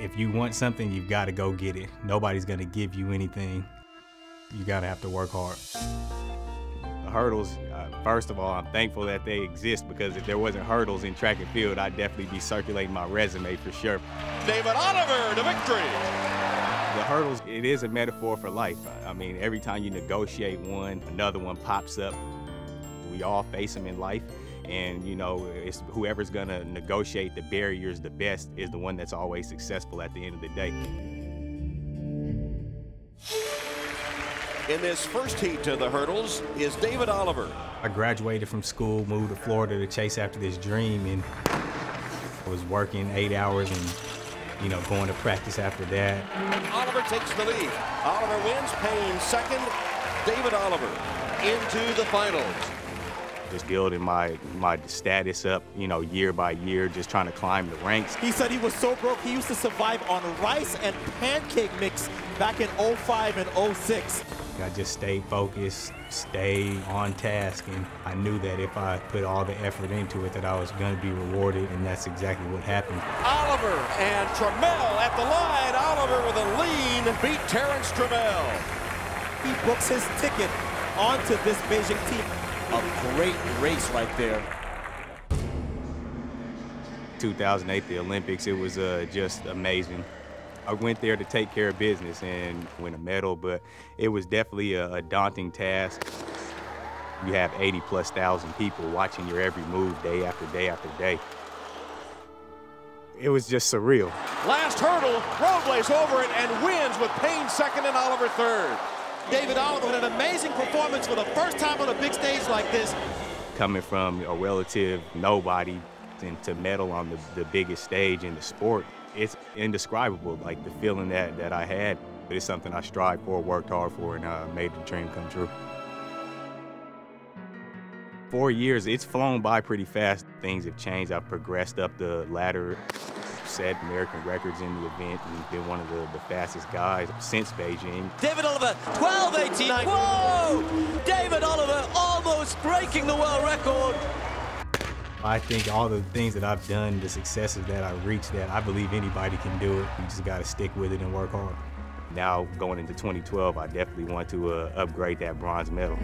If you want something, you've got to go get it. Nobody's going to give you anything. You got to have to work hard. The hurdles, uh, first of all, I'm thankful that they exist because if there wasn't hurdles in track and field, I'd definitely be circulating my resume for sure. David Oliver to victory. The hurdles, it is a metaphor for life. I mean, every time you negotiate one, another one pops up. We all face them in life. And, you know, it's whoever's going to negotiate the barriers the best is the one that's always successful at the end of the day. In this first heat to the hurdles is David Oliver. I graduated from school, moved to Florida to chase after this dream, and I was working eight hours and, you know, going to practice after that. Oliver takes the lead. Oliver wins, Payne second. David Oliver into the finals just building my my status up, you know, year by year, just trying to climb the ranks. He said he was so broke he used to survive on rice and pancake mix back in 05 and 06. I just stayed focused, stayed on task, and I knew that if I put all the effort into it that I was going to be rewarded, and that's exactly what happened. Oliver and Trammell at the line. Oliver with a lean beat Terrence Trammell. He books his ticket onto this Beijing team a great race right there. 2008, the Olympics, it was uh, just amazing. I went there to take care of business and win a medal, but it was definitely a, a daunting task. You have 80 plus thousand people watching your every move day after day after day. It was just surreal. Last hurdle, Robles over it and wins with Payne second and Oliver third. David Oliver with an amazing performance for the first time on a big stage like this. Coming from a relative nobody and to medal on the, the biggest stage in the sport, it's indescribable, like the feeling that, that I had. But It's something I strive for, worked hard for, and uh, made the dream come true. Four years, it's flown by pretty fast. Things have changed. I've progressed up the ladder set American records in the event and been one of the, the fastest guys since Beijing. David Oliver, 12.89. Whoa! David Oliver almost breaking the world record. I think all the things that I've done, the successes that I've reached, that I believe anybody can do it. You just got to stick with it and work hard. Now, going into 2012, I definitely want to uh, upgrade that bronze medal.